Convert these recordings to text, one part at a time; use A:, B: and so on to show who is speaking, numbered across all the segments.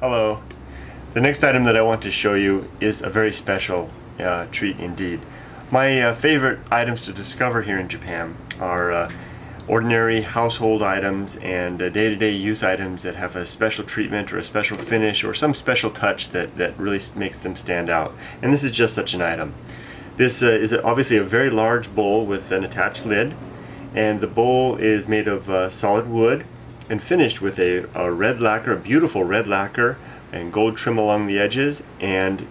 A: Hello. The next item that I want to show you is a very special uh, treat indeed. My uh, favorite items to discover here in Japan are uh, ordinary household items and uh, day-to-day -day use items that have a special treatment or a special finish or some special touch that, that really makes them stand out. And this is just such an item. This uh, is obviously a very large bowl with an attached lid and the bowl is made of uh, solid wood and finished with a, a, red lacquer, a beautiful red lacquer and gold trim along the edges and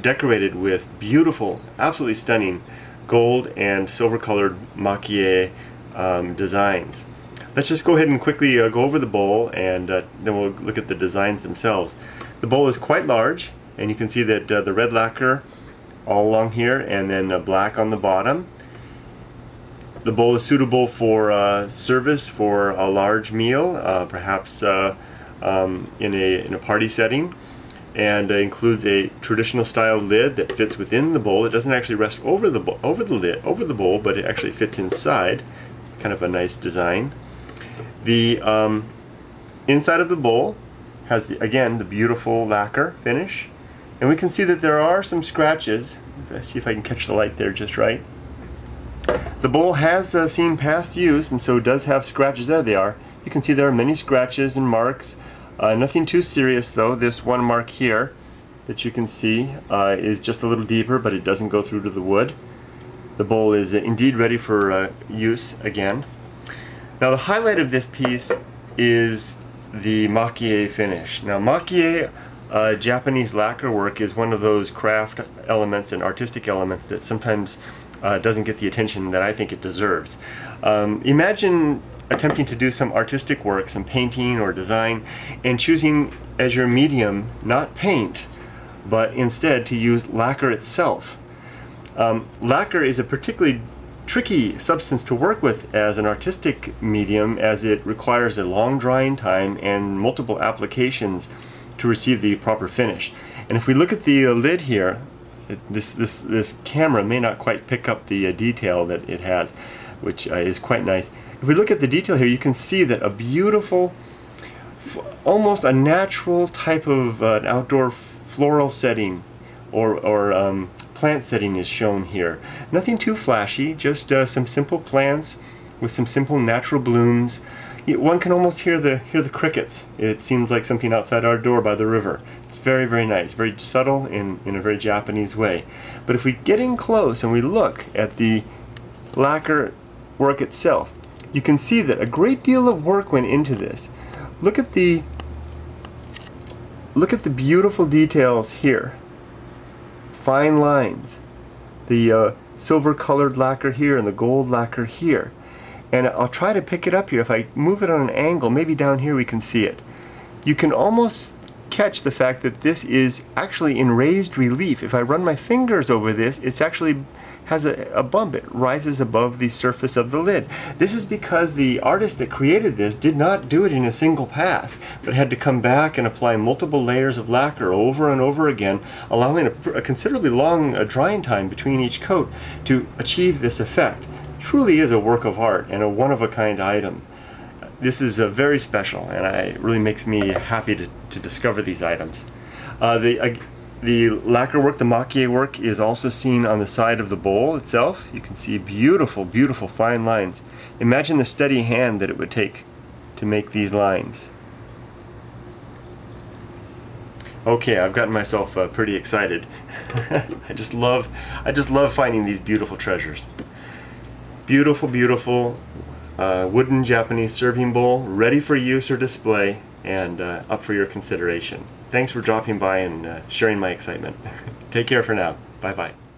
A: decorated with beautiful, absolutely stunning gold and silver colored maki-e um, designs. Let's just go ahead and quickly uh, go over the bowl and uh, then we'll look at the designs themselves. The bowl is quite large and you can see that uh, the red lacquer all along here and then black on the bottom. The bowl is suitable for uh, service for a large meal, uh, perhaps uh, um, in, a, in a party setting and includes a traditional style lid that fits within the bowl. It doesn't actually rest over the over the lid over the bowl, but it actually fits inside. Kind of a nice design. The um, inside of the bowl has the, again the beautiful lacquer finish and we can see that there are some scratches. Let's see if I can catch the light there just right. The bowl has uh, seen past use and so does have scratches. There they are. You can see there are many scratches and marks. Uh, nothing too serious though. This one mark here that you can see uh, is just a little deeper but it doesn't go through to the wood. The bowl is indeed ready for uh, use again. Now the highlight of this piece is the maki-e finish. Now maki-e uh, Japanese lacquer work is one of those craft elements and artistic elements that sometimes uh, doesn't get the attention that I think it deserves. Um, imagine attempting to do some artistic work, some painting or design, and choosing as your medium not paint, but instead to use lacquer itself. Um, lacquer is a particularly tricky substance to work with as an artistic medium as it requires a long drying time and multiple applications to receive the proper finish. And if we look at the uh, lid here, this, this, this camera may not quite pick up the uh, detail that it has, which uh, is quite nice. If we look at the detail here, you can see that a beautiful, almost a natural type of uh, outdoor floral setting or, or um, plant setting is shown here. Nothing too flashy, just uh, some simple plants with some simple natural blooms one can almost hear the hear the crickets. It seems like something outside our door by the river. Very very nice, very subtle in in a very Japanese way. But if we get in close and we look at the lacquer work itself, you can see that a great deal of work went into this. Look at the look at the beautiful details here. Fine lines. The uh, silver colored lacquer here and the gold lacquer here and I'll try to pick it up here. If I move it on an angle, maybe down here we can see it. You can almost catch the fact that this is actually in raised relief. If I run my fingers over this, it's actually has a, a, bump. It rises above the surface of the lid. This is because the artist that created this did not do it in a single pass, but had to come back and apply multiple layers of lacquer over and over again, allowing a, a considerably long uh, drying time between each coat to achieve this effect truly is a work of art and a one-of-a-kind item. This is uh, very special and it really makes me happy to, to discover these items. Uh, the, the lacquer work, the maki work, is also seen on the side of the bowl itself. You can see beautiful, beautiful fine lines. Imagine the steady hand that it would take to make these lines. Okay, I've gotten myself uh, pretty excited. I just love, I just love finding these beautiful treasures. Beautiful, beautiful uh, wooden Japanese serving bowl, ready for use or display, and uh, up for your consideration. Thanks for dropping by and uh, sharing my excitement. Take care for now. Bye-bye.